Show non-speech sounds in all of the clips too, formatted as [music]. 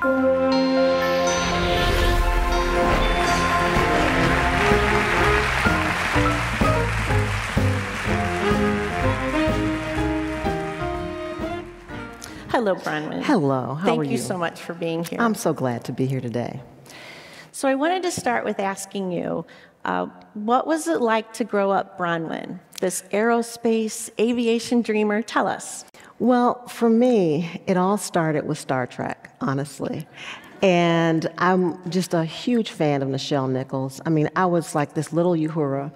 Hello, Bronwyn. Hello, how Thank are you? you? so much for being here. I'm so glad to be here today. so I wanted to start with asking you, uh, what was it like to grow up Bronwyn, this aerospace aviation dreamer? Tell us. Well, for me, it all started with Star Trek, honestly. And I'm just a huge fan of Nichelle Nichols. I mean, I was like this little Uhura.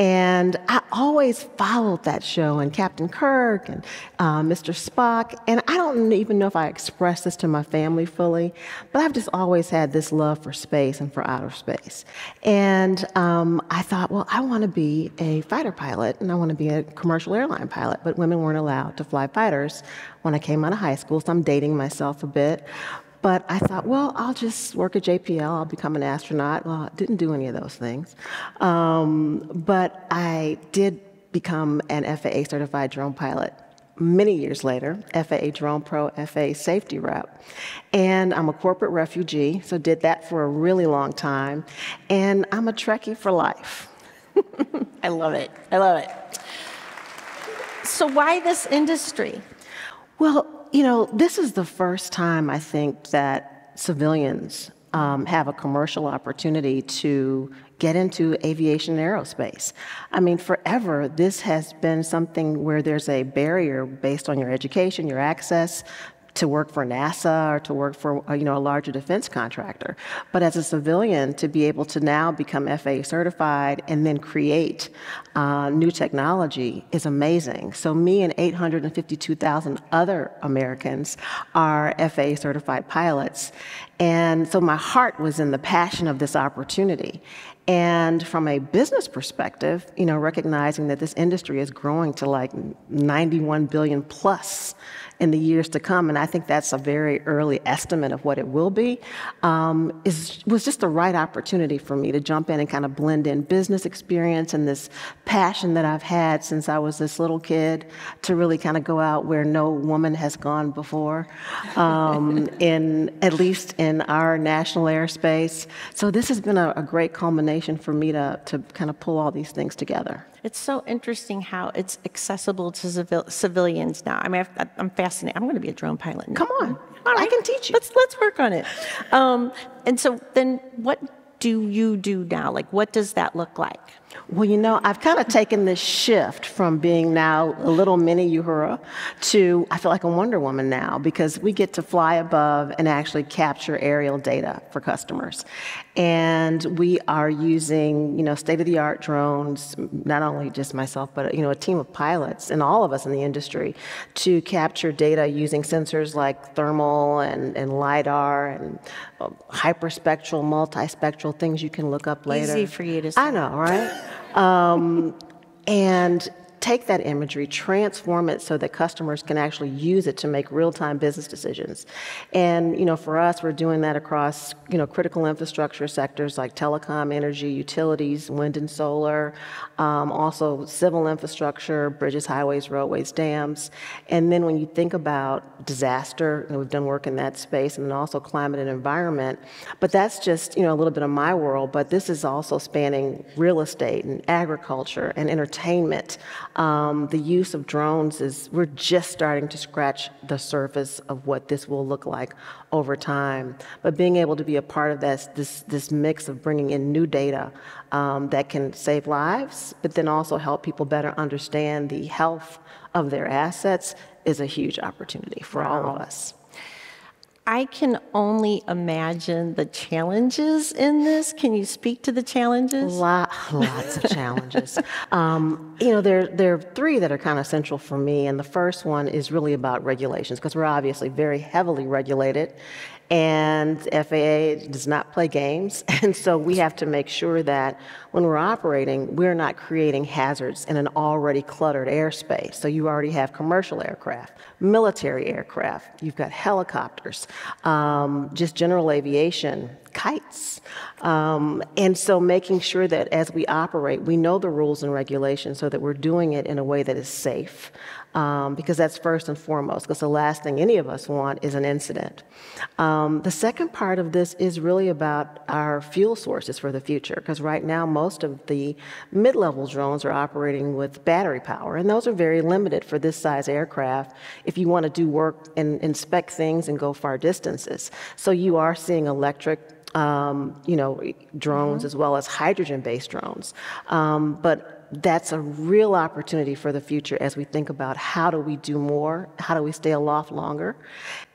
And I always followed that show and Captain Kirk and uh, Mr. Spock. And I don't even know if I expressed this to my family fully, but I've just always had this love for space and for outer space. And um, I thought, well, I want to be a fighter pilot and I want to be a commercial airline pilot, but women weren't allowed to fly fighters when I came out of high school, so I'm dating myself a bit. But I thought, well, I'll just work at JPL, I'll become an astronaut. Well, I didn't do any of those things. Um, but I did become an FAA certified drone pilot many years later, FAA Drone Pro FAA safety rep. And I'm a corporate refugee, so did that for a really long time. And I'm a Trekkie for life. [laughs] I love it. I love it. So, why this industry? Well, you know, this is the first time I think that civilians um, have a commercial opportunity to get into aviation and aerospace. I mean, forever, this has been something where there's a barrier based on your education, your access to work for NASA or to work for uh, you know a larger defense contractor. But as a civilian, to be able to now become FAA certified and then create uh, new technology is amazing. So me and 852,000 other Americans are FAA certified pilots, and so my heart was in the passion of this opportunity. And from a business perspective, you know, recognizing that this industry is growing to like 91 billion plus in the years to come, and I think that's a very early estimate of what it will be, um, is, was just the right opportunity for me to jump in and kind of blend in business experience and this passion that I've had since I was this little kid to really kind of go out where no woman has gone before, um, [laughs] in, at least in our national airspace. So this has been a, a great culmination for me to, to kind of pull all these things together. It's so interesting how it's accessible to civil, civilians now. I mean, i am fascinated. I'm going to be a drone pilot. Now. Come on, I can teach you. Let's let's work on it. Um, and so then, what do you do now? Like, what does that look like? Well, you know, I've kind of taken this shift from being now a little mini Uhura to I feel like a Wonder Woman now because we get to fly above and actually capture aerial data for customers. And we are using, you know, state-of-the-art drones, not only just myself, but, you know, a team of pilots and all of us in the industry to capture data using sensors like thermal and, and LiDAR and uh, hyperspectral, multispectral things you can look up later. Easy for you to say. I know, right? Um, and take that imagery, transform it so that customers can actually use it to make real-time business decisions. And you know, for us, we're doing that across you know critical infrastructure sectors like telecom, energy, utilities, wind and solar, um, also civil infrastructure, bridges, highways, roadways, dams. And then when you think about disaster, you know, we've done work in that space, and then also climate and environment. But that's just you know a little bit of my world. But this is also spanning real estate and agriculture and entertainment. Um, the use of drones is, we're just starting to scratch the surface of what this will look like over time. But being able to be a part of this, this, this mix of bringing in new data um, that can save lives, but then also help people better understand the health of their assets is a huge opportunity for wow. all of us. I can only imagine the challenges in this. Can you speak to the challenges? Lot, lots of challenges. [laughs] Um, you know, there, there are three that are kind of central for me, and the first one is really about regulations, because we're obviously very heavily regulated, and FAA does not play games, [laughs] and so we have to make sure that when we're operating, we're not creating hazards in an already cluttered airspace. So you already have commercial aircraft, military aircraft, you've got helicopters, um, just general aviation, kites. Um, and so making sure that as we operate, we know the rules and regulations so that we're doing it in a way that is safe um, because that's first and foremost, because the last thing any of us want is an incident. Um, the second part of this is really about our fuel sources for the future, because right now most of the mid-level drones are operating with battery power, and those are very limited for this size aircraft if you want to do work and inspect things and go far distances. So you are seeing electric um, you know, drones as well as hydrogen-based drones. Um, but that's a real opportunity for the future as we think about how do we do more, how do we stay aloft longer,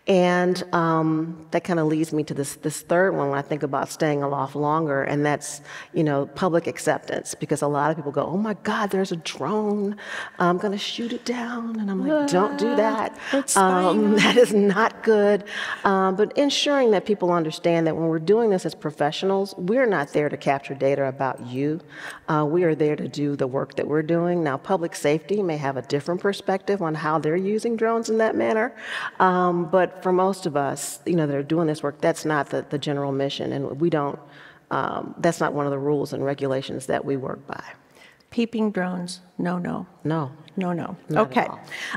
and um, that kind of leads me to this, this third one when I think about staying aloft longer, and that's, you know, public acceptance. Because a lot of people go, oh my God, there's a drone. I'm going to shoot it down. And I'm like, don't do that. Um, that is not good. Um, but ensuring that people understand that when we're doing this as professionals, we're not there to capture data about you. Uh, we are there to do the work that we're doing. Now, public safety may have a different perspective on how they're using drones in that manner. Um, but for most of us, you know, that are doing this work, that's not the, the general mission, and we don't, um, that's not one of the rules and regulations that we work by. Peeping drones, no, no. No. No, no. Not okay.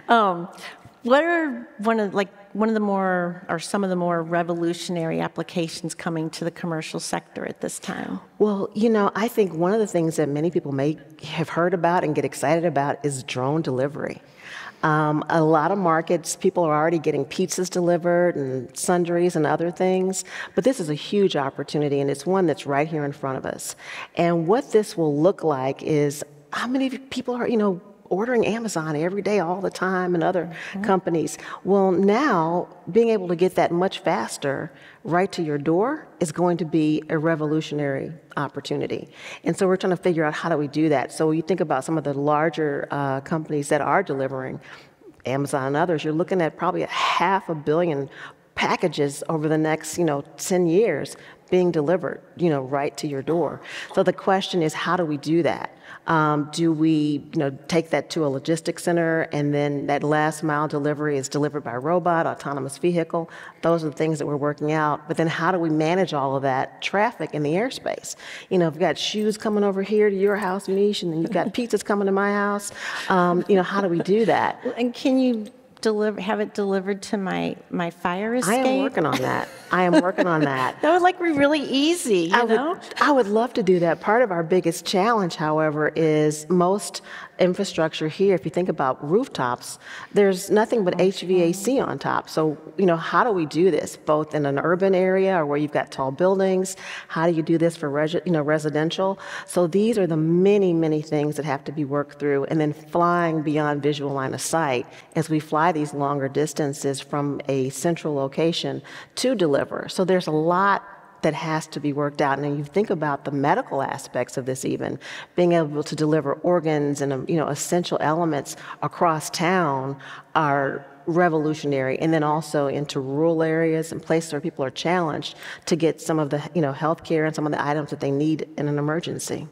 Um, what are one of like one of the more or some of the more revolutionary applications coming to the commercial sector at this time? Well, you know, I think one of the things that many people may have heard about and get excited about is drone delivery. Um, a lot of markets, people are already getting pizzas delivered and sundries and other things, but this is a huge opportunity and it's one that's right here in front of us. And what this will look like is how many people are, you know, ordering Amazon every day, all the time, and other mm-hmm. companies. Well, now being able to get that much faster right to your door is going to be a revolutionary opportunity. And so we're trying to figure out how do we do that. So you think about some of the larger uh, companies that are delivering, Amazon and others, you're looking at probably a half a billion packages over the next, you know, 10 years being delivered, you know, right to your door. So the question is, how do we do that? Um, do we, you know, take that to a logistics center and then that last mile delivery is delivered by robot, autonomous vehicle? Those are the things that we're working out. But then how do we manage all of that traffic in the airspace? You know, you've got shoes coming over here to your house, Mish, and then you've got [laughs] pizzas coming to my house, um, you know, how do we do that? And can you deliver, have it delivered to my, my fire escape? I am working on that. I am working on that. [laughs] that would like be really easy, you I know? Would, I would love to do that. Part of our biggest challenge, however, is most infrastructure here, if you think about rooftops, there's nothing but HVAC on top. So, you know, how do we do this, both in an urban area or where you've got tall buildings? How do you do this for resi- you know, residential? So these are the many, many things that have to be worked through. And then flying beyond visual line of sight as we fly these longer distances from a central location to deliver. So there's a lot that has to be worked out. And you think about the medical aspects of this, even being able to deliver organs and um, you know essential elements across town are revolutionary. And then also into rural areas and places where people are challenged to get some of the you know healthcare and some of the items that they need in an emergency.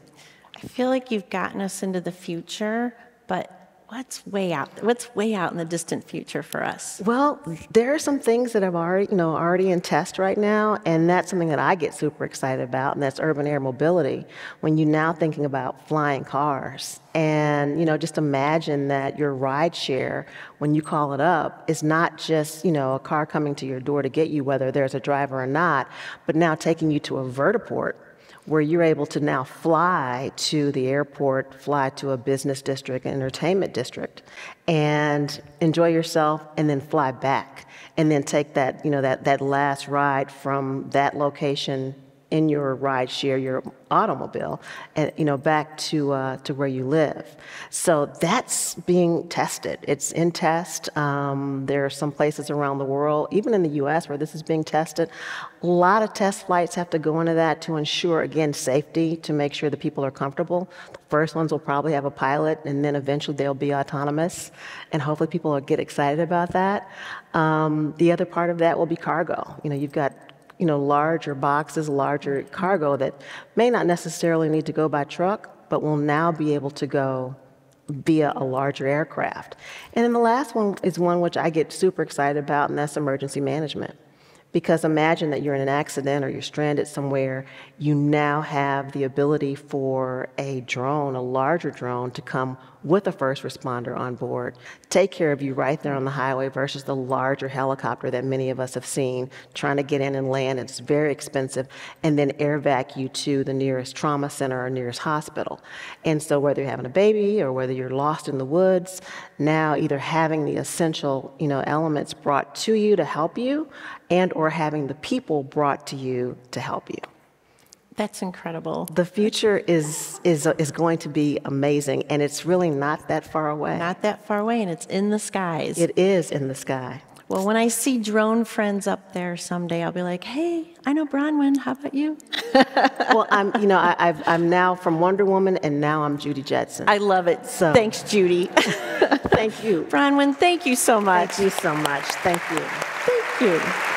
I feel like you've gotten us into the future, but what's way out what's way out in the distant future for us? Well there are some things that have already you know already in test right now and that's something that i get super excited about and that's urban air mobility when you're now thinking about flying cars. And you know just imagine that your ride share when you call it up is not just you know a car coming to your door to get you whether there's a driver or not but now taking you to a vertiport where you're able to now fly to the airport, fly to a business district, entertainment district, and enjoy yourself, and then fly back, and then take that, you know, that, that last ride from that location in your ride share, your automobile, and you know back to uh, to where you live. So that's being tested. It's in test. Um, there are some places around the world, even in the U.S., where this is being tested. A lot of test flights have to go into that to ensure, again, safety to make sure the people are comfortable. The first ones will probably have a pilot, and then eventually they'll be autonomous, and hopefully people will get excited about that. Um, the other part of that will be cargo. You know, you've got you know, larger boxes, larger cargo that may not necessarily need to go by truck, but will now be able to go via a larger aircraft. And then the last one is one which I get super excited about, and that's emergency management. Because imagine that you're in an accident or you're stranded somewhere, you now have the ability for a drone, a larger drone, to come with a first responder on board, take care of you right there on the highway versus the larger helicopter that many of us have seen trying to get in and land. It's very expensive, and then air vac you to the nearest trauma center or nearest hospital. And so, whether you're having a baby or whether you're lost in the woods, now either having the essential you know, elements brought to you to help you and or having the people brought to you to help you. That's incredible. The future is, is, is going to be amazing, and it's really not that far away. Not that far away, and it's in the skies. It is in the sky. Well, when I see drone friends up there someday, I'll be like, hey, I know Bronwyn. How about you? [laughs] well, I'm, you know, I, I've, I'm now from Wonder Woman, and now I'm Judy Jetson. I love it. So- Thanks, Judy. [laughs] Thank you. Bronwyn, thank you so much. Thank you so much. Thank you. Thank you.